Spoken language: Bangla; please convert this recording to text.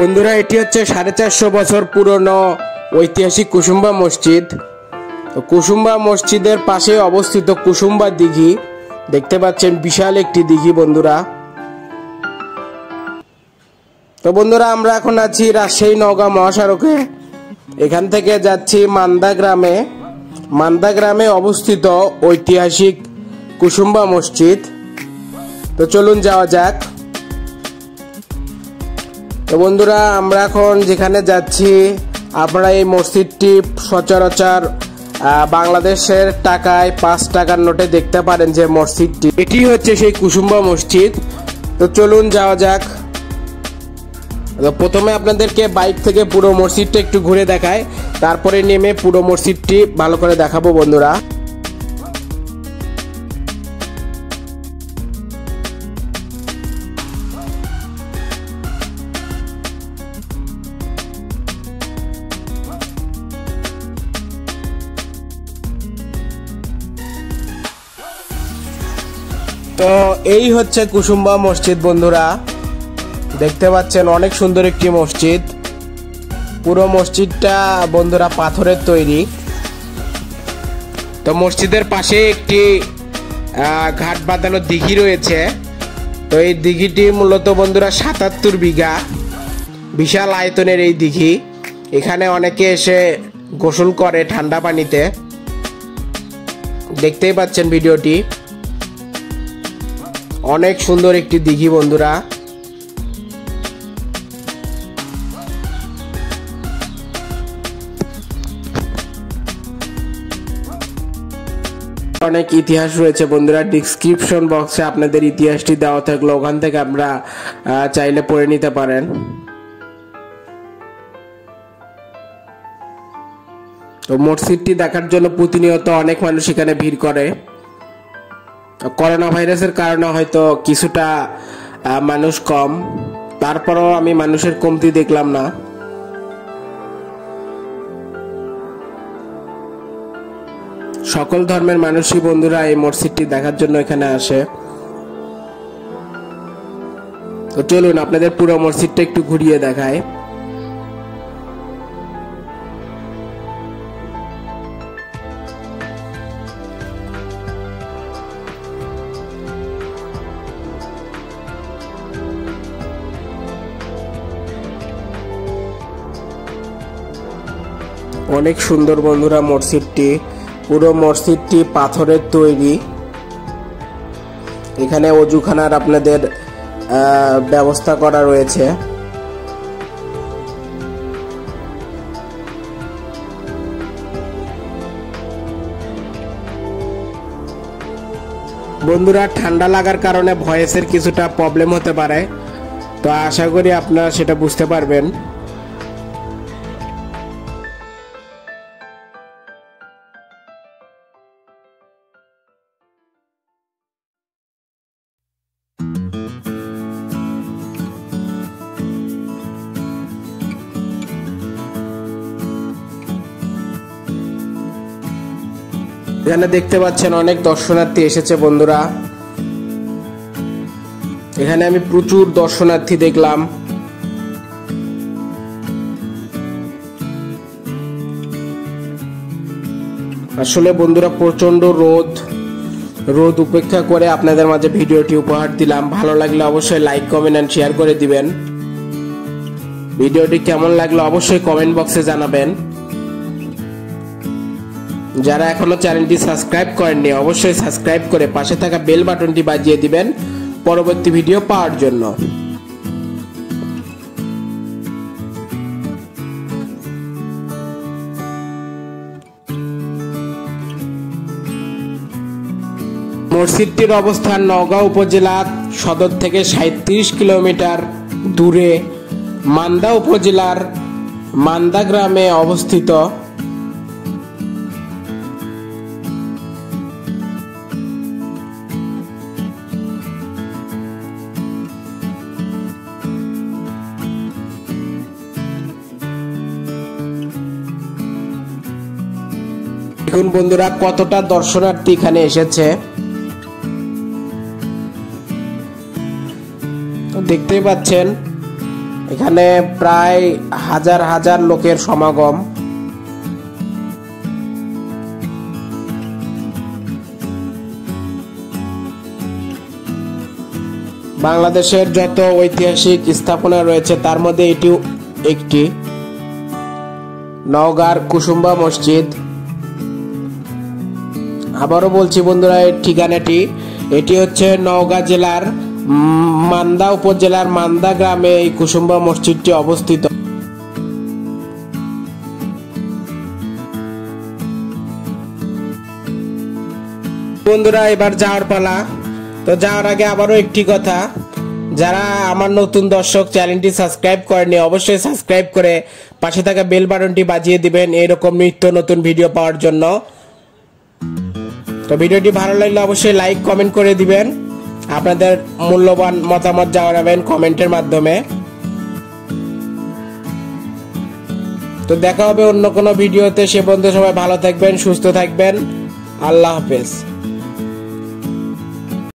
বন্ধুরা, এটি হচ্ছে সাড়ে চারশো বছর পুরনো ঐতিহাসিক কুসুম্বা মসজিদ। কুসুম্বা মসজিদের পাশে অবস্থিত কুসুম্বা দিঘি। দেখতে পাচ্ছেন বিশাল একটি দিঘি বন্ধুরা। তো বন্ধুরা, আমরা এখন আছি রাজশাহী নওগাঁ মহাসড়কে। এখান থেকে যাচ্ছি মান্দা গ্রামে। মান্দা গ্রামে অবস্থিত ঐতিহাসিক কুসুম্বা মসজিদ। তো চলুন যাওয়া যাক। তো বন্ধুরা, আমরা এখন যেখানে যাচ্ছি, আপনারা এই মসজিদটি সচরাচর বাংলাদেশের টাকায় পাঁচ টাকার নোটে দেখতে পারেন যে মসজিদটি। এটি হচ্ছে সেই কুসুম্বা মসজিদ। তো চলুন যাওয়া যাক। তো প্রথমে আপনাদেরকে বাইক থেকে পুরো মসজিদটা একটু ঘুরে দেখায় তারপরে নেমে পুরো মসজিদটি ভালো করে দেখাবো বন্ধুরা। তো এই হচ্ছে কুসুম্বা মসজিদ, বন্ধুরা। দেখতে পাচ্ছেন অনেক সুন্দর একটি মসজিদ। পুরো মসজিদটা, বন্ধুরা, পাথরের তৈরি। তো মসজিদের পাশে একটি ঘাট বাঁধানো দিঘি রয়েছে। তো এই দিঘিটি মূলত, বন্ধুরা, সাতাত্তর বিঘা বিশাল আয়তনের এই দিঘি। এখানে অনেকে এসে গোসল করে ঠান্ডা পানিতে। দেখতেই পাচ্ছেন ভিডিওটি। অনেক সুন্দর একটি দিঘি বন্ধুরা। অনেক ইতিহাস রয়েছে বন্ধুরা। ডিসক্রিপশন বক্সে আপনাদের ইতিহাসটি দেওয়া থাকলে ওখান থেকে আমরা চাইলে পড়ে নিতে পারেন। তো মসজিদটি দেখার জন্য প্রতিনিয়ত অনেক মানুষ এখানে ভিড় করে। করোনা ভাইরাসের কারণে হয়তো কিছুটা মানুষ কম। তারপরও আমি মানুষের কমতি দেখলাম না। সকল ধর্মের মানুষই বন্ধুরা এই মসজিদটি দেখার জন্য এখানে আসে। তো চলুন, আপনাদের পুরো মসজিদটা একটু ঘুরিয়ে দেখায় অনেক সুন্দর বন্ধুরা মসজিদটি। পুরো মসজিদটি পাথরের তৈরি। এখানে অজুখানার আপনাদের ব্যবস্থা করা রয়েছে। বন্ধুরা, ঠান্ডা লাগার কারণে ভয়েসের কিছুটা প্রবলেম হতে পারে। তো আশা করি আপনারা সেটা বুঝতে পারবেন। এখানে দেখতে পাচ্ছেন অনেক দর্শনার্থী এসেছে বন্ধুরা। এখানে আমি প্রচুর দর্শনার্থী দেখলাম। আসলে বন্ধুরা প্রচণ্ড রোদ। রোদ উপেক্ষা করে আপনাদের মাঝে ভিডিওটি উপহার দিলাম। ভালো লাগলে অবশ্যই লাইক, কমেন্ট এন্ড শেয়ার করে দিবেন। ভিডিওটি কেমন লাগল অবশ্যই কমেন্ট বক্সে জানাবেন। যারা এখনও চ্যানেলটি সাবস্ক্রাইব করেননি, অবশ্যই সাবস্ক্রাইব করে পাশে থাকা বেল বাটনটি বাজিয়ে দিবেন পরবর্তী ভিডিও পাওয়ার জন্য। মসজিদটির অবস্থান নওগাঁ উপজেলা সদর থেকে সাঁত্রিশ কিলোমিটার দূরে। মান্দা উপজেলার মান্দা গ্রামে অবস্থিত। দেখুন বন্ধুরা, কতটা দর্শনার্থী এখানে এসেছে। দেখতেই পাচ্ছেন, এখানে প্রায় হাজার হাজার লোকের সমাগম। বাংলাদেশের যত ঐতিহাসিক স্থাপনা রয়েছে, তার মধ্যে এটিও একটি। নওগাঁর কুসুম্বা মসজিদ আবারও বলছি বন্ধুরা এর ঠিকানাটি, এটি হচ্ছে নওগাঁ জেলার মান্দা উপজেলার মান্দা গ্রামে এই কুসুম্বা মসজিদটি অবস্থিত। বন্ধুরা, এবার যাওয়ার পালা। তো যাওয়ার আগে আবারও একটি কথা, যারা আমার নতুন দর্শক চ্যানেলটি সাবস্ক্রাইব করেনি অবশ্যই সাবস্ক্রাইব করে পাশে থাকা বেল বাটনটি বাজিয়ে দিবেন, এরকম নিত্য নতুন ভিডিও পাওয়ার জন্য। তো ভিডিওটি ভালো লাগলে অবশ্যই লাইক কমেন্ট করে দিবেন। আপনাদের মূল্যবান মতামত জানাবেন কমেন্টের মাধ্যমে। তো দেখা হবে অন্য কোনো ভিডিওতে। সে বন্ধু সবাই ভালো থাকবেন, সুস্থ থাকবেন। আল্লাহ হাফেজ।